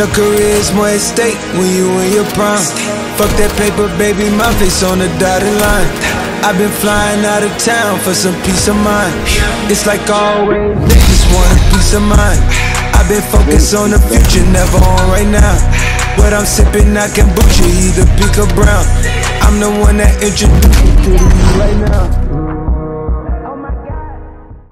The more at stake when you in your prime. Fuck that paper, baby, my face on the dotted line. I've been flying out of town for some peace of mind. It's like always, they just want a peace of mind. Been focused on the future, never on right now. What I'm sipping, I kombucha, either pink or brown. I'm the one that introduced you to me right now.